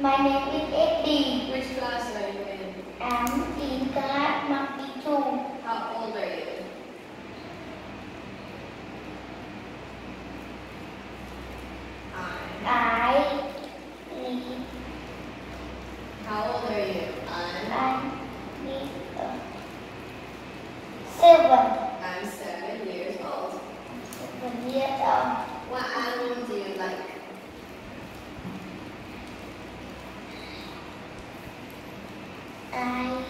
My name is Eddie. Which class are you in? I'm in class Monkey 2. How old are you? I. I How old are you? I'm. I live uh, seven. I'm seven years old. Seven years old. What animal do you like? I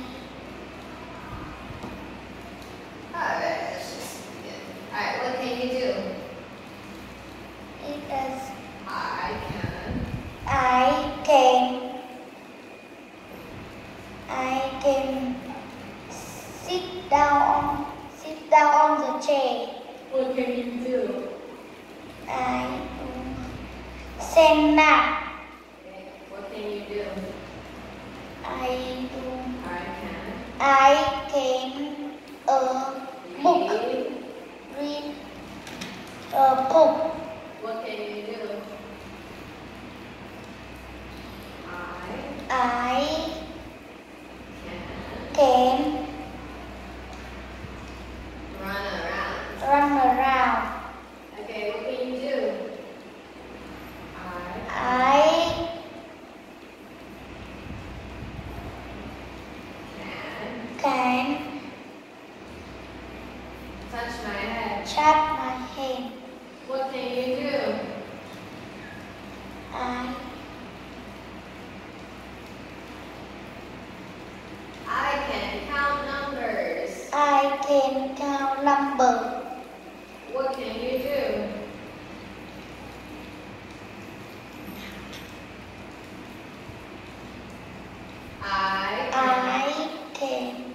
Alright, let's just begin. Alright, what can you do? it is I can. I can I can sit down on sit down on the chair. What can you do? I stand up. Okay, what can you do? I do I can. I can uh, book Read. read a book. What can you do? I I can can run around. run around. Okay, what can you do? I I can can touch my head. Chop my hand. What can you do? I I can count numbers. I can count numbers. What can you do? I I can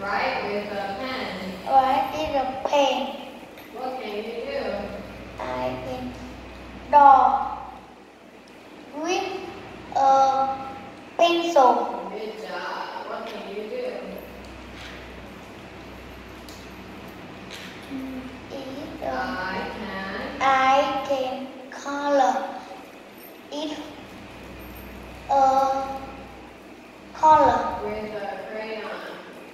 write with a pen. Write in a pen. What can you do? I can draw with a pencil. Good job. What can you do? It, uh, I can I can color it a color with a crayon.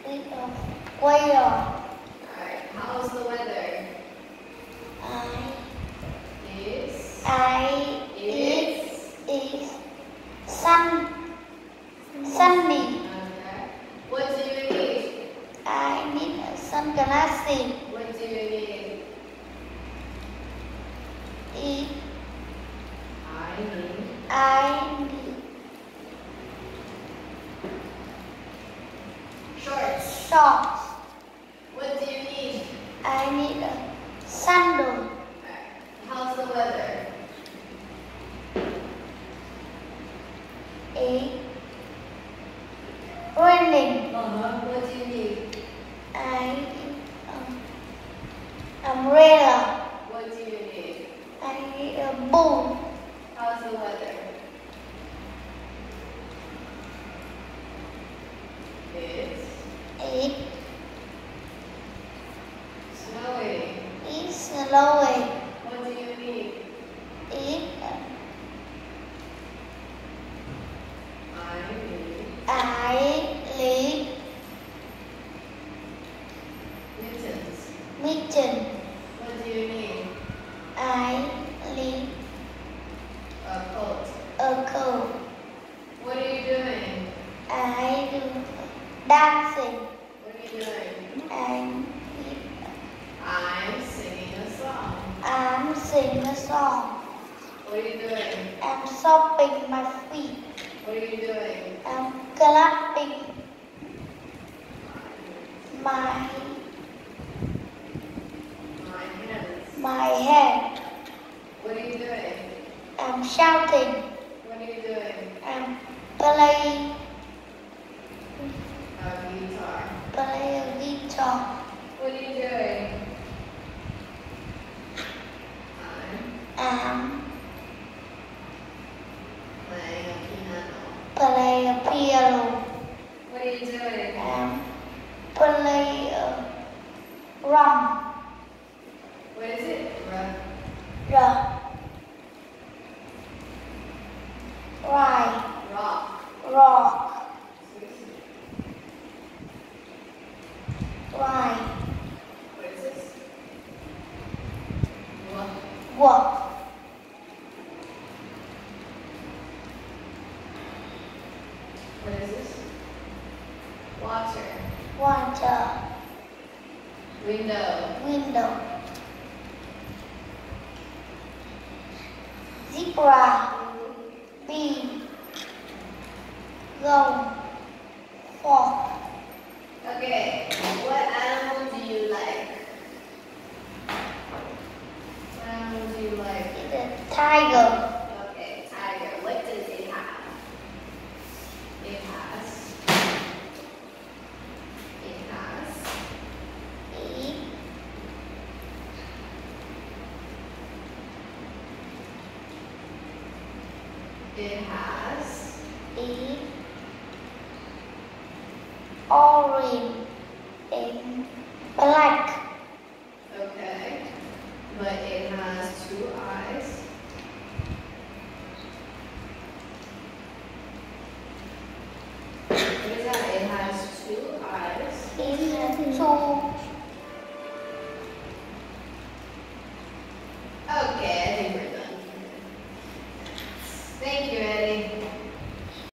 with a square. I need a sunglasses. What do you need? It I need I need shorts. shorts. What do you need? I need a sandal. How's the weather? It raining. Uh-huh. What do you need? I need um, umbrella. What do you need? I need a boot. How's the weather? It's It snowing. It's slowing. What do you need? It I need I need mittens. What do you need? I need A coat. a coat. What are you doing? I do dancing. What are you doing? And I'm singing a song. I'm singing a song. What are you doing? I'm shopping my feet. What are you doing? I'm clapping My my hand. What are you doing? I'm shouting. What are you doing? I'm playing A guitar. play a guitar. What are you doing? I'm I'm playing a piano. play a piano. What are you doing? I'm play a drum. What is it? Ru- Drum. Ride. Rock. Rock. Ride. What is this? What? Walk. What is this? Water. Water. Window. Window. Zebra. Bee. Goat. Fork. Okay. What animal do you like? What animal do you like? The tiger. Okay, tiger. What does it have? It has. It has. E. It has. E. Orange. And black.